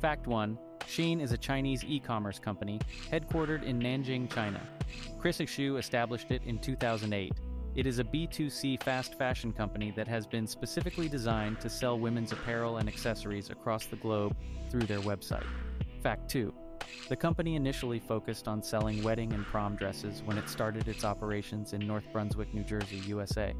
Fact 1 Shein is a Chinese e commerce company headquartered in Nanjing, China. Chris Xu established it in 2008. It is a B2C fast fashion company that has been specifically designed to sell women's apparel and accessories across the globe through their website. Fact 2 The company initially focused on selling wedding and prom dresses when it started its operations in North Brunswick, New Jersey, USA.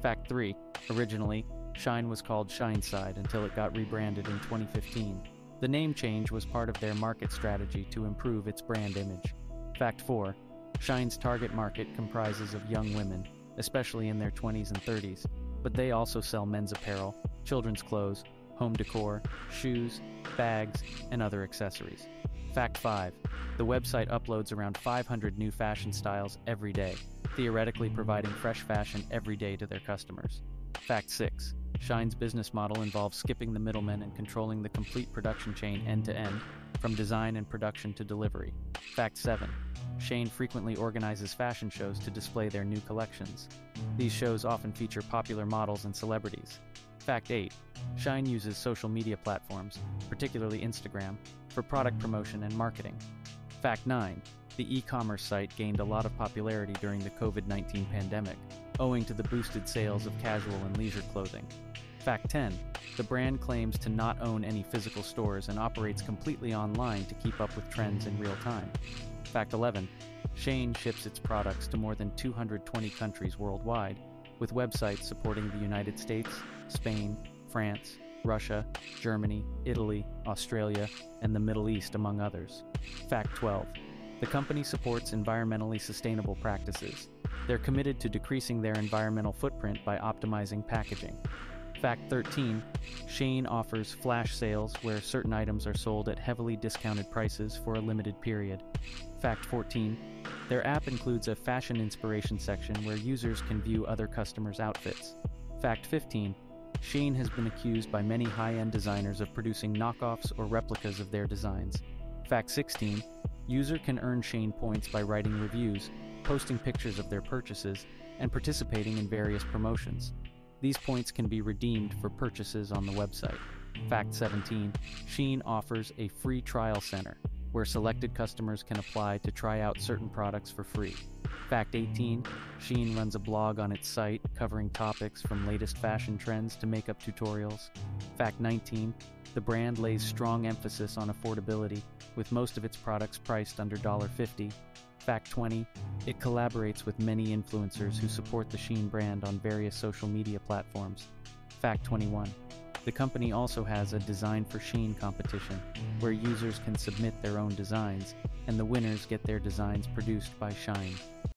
Fact 3 Originally, Shein was called Sheinside until it got rebranded in 2015. The name change was part of their market strategy to improve its brand image. Fact 4 Shein's target market comprises of young women, especially in their 20s and 30s, but they also sell men's apparel, children's clothes, home decor, shoes, bags, and other accessories. Fact 5 The website uploads around 500 new fashion styles every day, theoretically providing fresh fashion every day to their customers. Fact 6 Shein's business model involves skipping the middlemen and controlling the complete production chain end to end, from design and production to delivery. Fact 7 Shein frequently organizes fashion shows to display their new collections. These shows often feature popular models and celebrities. Fact 8 Shein uses social media platforms, particularly Instagram, for product promotion and marketing. Fact 9 The e commerce site gained a lot of popularity during the COVID 19 pandemic, owing to the boosted sales of casual and leisure clothing. Fact 10 The brand claims to not own any physical stores and operates completely online to keep up with trends in real time. Fact 11 Shein ships its products to more than 220 countries worldwide, with websites supporting the United States, Spain, France, Russia, Germany, Italy, Australia, and the Middle East, among others. Fact 12 The company supports environmentally sustainable practices. They're committed to decreasing their environmental footprint by optimizing packaging. Fact 13 Shein offers flash sales where certain items are sold at heavily discounted prices for a limited period. Fact 14 Their app includes a fashion inspiration section where users can view other customers' outfits. Fact 15 Shein has been accused by many high end designers of producing knockoffs or replicas of their designs. Fact 16 User can earn Shein points by writing reviews, posting pictures of their purchases, and participating in various promotions. These points can be redeemed for purchases on the website. Fact 17 Shein offers a free trial center where selected customers can apply to try out certain products for free. Fact 18 Shein runs a blog on its site covering topics from latest fashion trends to makeup tutorials. Fact 19 The brand lays strong emphasis on affordability, with most of its products priced under $1.50 Fact 20 It collaborates with many influencers who support the Shein brand on various social media platforms. Fact 21 The company also has a Design for Shein competition, where users can submit their own designs, and the winners get their designs produced by Shein.